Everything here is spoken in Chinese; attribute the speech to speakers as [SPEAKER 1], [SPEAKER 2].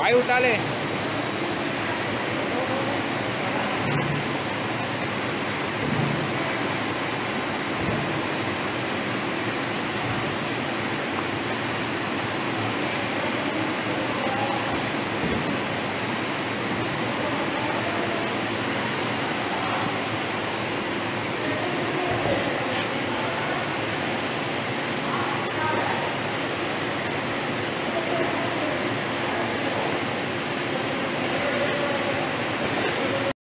[SPEAKER 1] 花油炸嘞